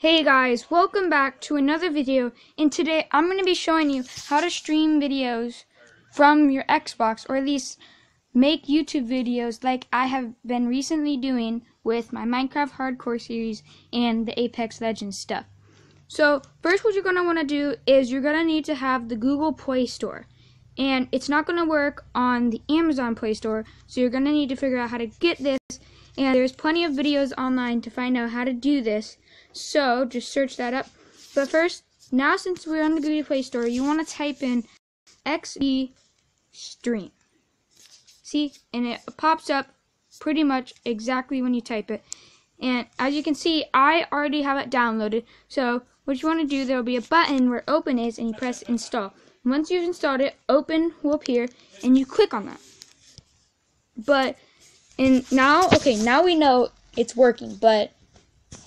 Hey guys, welcome back to another video and today I'm going to be showing you how to stream videos from your Xbox or at least make YouTube videos like I have been recently doing with my Minecraft Hardcore series and the Apex Legends stuff. So first what you're going to want to do is you're going to need to have the Google Play Store and it's not going to work on the Amazon Play Store so you're going to need to figure out how to get this and there's plenty of videos online to find out how to do this so just search that up. But first, now since we're on the Google Play Store, you want to type in XB Stream. See, and it pops up pretty much exactly when you type it. And as you can see, I already have it downloaded. So what you want to do, there will be a button where open is and you press install. Once you've installed it, open will appear and you click on that. But, and now, okay, now we know it's working, but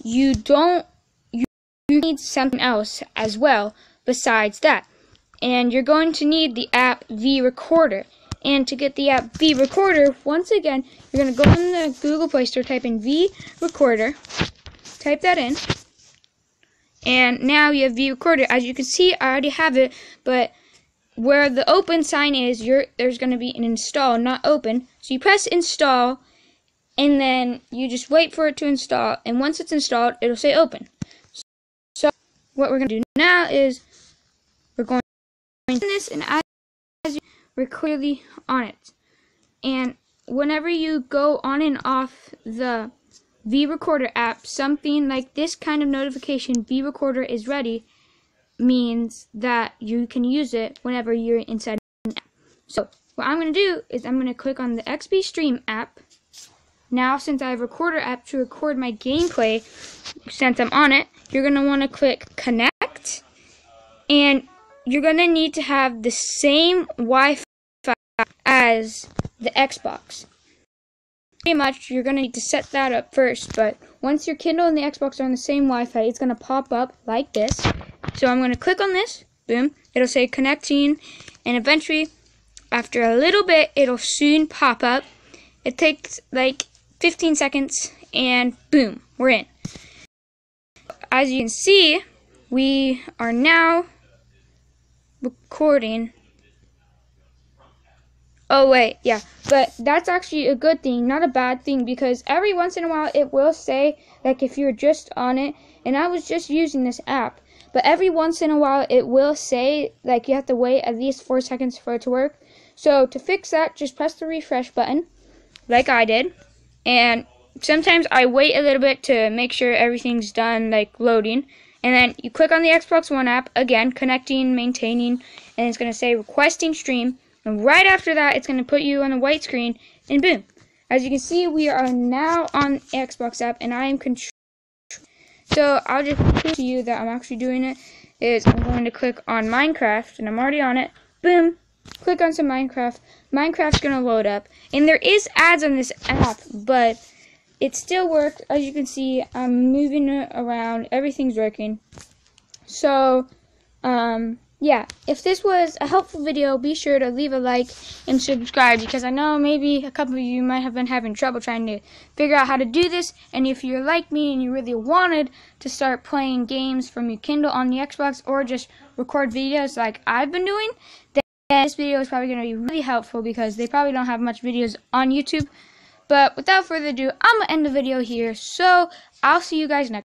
you don't you need something else as well besides that. And you're going to need the app V Recorder and to get the app V Recorder once again you're going to go in the Google Play Store type in V Recorder type that in. And now you have V Recorder as you can see I already have it but where the open sign is there's going to be an install not open. So you press install and then you just wait for it to install and once it's installed it'll say open. So what we're going to do now is we're going to this and as you, we're clearly on it. And whenever you go on and off the V Recorder app something like this kind of notification V Recorder is ready means that you can use it whenever you're inside an app so what I'm going to do is I'm going to click on the XB Stream app now, since I have recorder app to record my gameplay, since I'm on it, you're going to want to click connect. And you're going to need to have the same Wi-Fi as the Xbox. Pretty much, you're going to need to set that up first, but once your Kindle and the Xbox are on the same Wi-Fi, it's going to pop up like this. So I'm going to click on this, boom, it'll say connecting, and eventually, after a little bit, it'll soon pop up. It takes like 15 seconds, and boom, we're in. As you can see, we are now recording. Oh, wait, yeah, but that's actually a good thing, not a bad thing, because every once in a while it will say, like, if you're just on it, and I was just using this app, but every once in a while it will say, like, you have to wait at least four seconds for it to work. So, to fix that, just press the refresh button, like I did and sometimes I wait a little bit to make sure everything's done, like loading. And then you click on the Xbox One app, again, connecting, maintaining, and it's going to say requesting stream. And right after that, it's going to put you on the white screen, and boom. As you can see, we are now on Xbox app, and I am control. So I'll just prove to you that I'm actually doing it. Is I'm going to click on Minecraft, and I'm already on it. Boom, click on some Minecraft. Minecraft's gonna load up, and there is ads on this app, but it still works. As you can see, I'm moving around. Everything's working. So, um, yeah. If this was a helpful video, be sure to leave a like and subscribe because I know maybe a couple of you might have been having trouble trying to figure out how to do this. And if you're like me and you really wanted to start playing games from your Kindle on the Xbox or just record videos like I've been doing, then this video is probably going to be really helpful because they probably don't have much videos on YouTube. But without further ado, I'm going to end the video here. So, I'll see you guys next